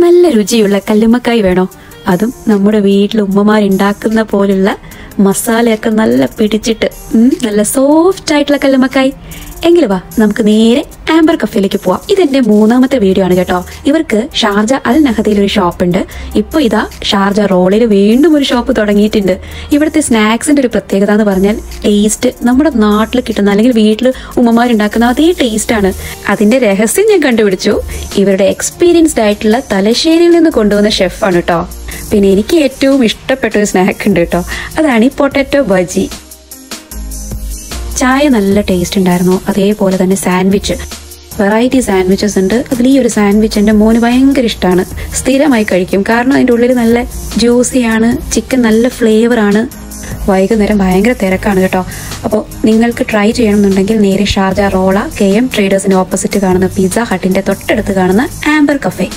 നല്ല രുചിയുള്ള കല്ലുമ്മക്കായി വേണോ? അതും നമ്മുടെ വീട്ടിൽ ഉമ്മമാരുണ്ടാക്കുന്ന പോലുള്ള മസാലയൊക്കെ നല്ല പിടിച്ചിട്ട് നല്ല സോഫ്റ്റ് ആയിട്ടുള്ള കല്ലുമ്മക്കായി. എങ്കിലും വാ നമുക്ക് നേരെ ആംബർ കഫേയിലേക്ക് പോവാം. ഇതെന്റെ മൂന്നാമത്തെ വീഡിയോ ആണ് കേട്ടോ. ഇവർക്ക് ഷാർജ അൽ നഹദയിൽ ഒരു ഷോപ്പ് ഉണ്ട് ഇപ്പൊ ഇതാ ഷാർജ റോളിൽ വീണ്ടും ഒരു ഷോപ്പ് തുടങ്ങിയിട്ടുണ്ട്. ഇവിടുത്തെ സ്നാക്സിന്റെ ഒരു പ്രത്യേകത എന്ന് പറഞ്ഞാൽ ടേസ്റ്റ് നമ്മുടെ നാട്ടിൽ കിട്ടുന്ന അല്ലെങ്കിൽ വീട്ടിൽ ഉമ്മമാരുണ്ടാക്കുന്ന അതേ ടേസ്റ്റ് ആണ്. അതിന്റെ രഹസ്യം ഞാൻ കണ്ടുപിടിച്ചു. ഇവരുടെ എക്സ്പീരിയൻസ്ഡ് ആയിട്ടുള്ള തലശ്ശേരിയിൽ നിന്ന് കൊണ്ടുവന്ന ഷെഫാണ് കേട്ടോ. പിന്നെ എനിക്ക് ഏറ്റവും ഇഷ്ടപ്പെട്ട ഒരു സ്നാക്ക് ഉണ്ട് കേട്ടോ. അതാണ് ഈ പൊട്ടാറ്റോ ബജി. ചായ നല്ല ടേസ്റ്റ് ഉണ്ടായിരുന്നു. അതേപോലെ തന്നെ സാൻഡ്വിച്ച് വെറൈറ്റി സാൻഡ്വിച്ചസ് ഉണ്ട്. അതിൽ ഈ ഒരു സാൻഡ്വിച്ച് എന്റെ മോന് ഭയങ്കര ഇഷ്ടമാണ് സ്ഥിരമായി കഴിക്കും. കാരണം അതിന്റെ ഉള്ളിൽ നല്ല ജ്യൂസിയാണ് ചിക്കൻ നല്ല ഫ്ലേവർ ആണ്. വൈകുന്നേരം ഭയങ്കര തിരക്കാണ് കേട്ടോ. അപ്പോൾ നിങ്ങൾക്ക് ട്രൈ ചെയ്യണമെന്നുണ്ടെങ്കിൽ നേരെ ഷാർജ റോള കെ എം ട്രേഡേഴ്സിന് ഓപ്പോസിറ്റ് കാണുന്ന പിസ്സ ഹട്ടിന്റെ തൊട്ടടുത്ത് കാണുന്ന ആംബർ കഫേ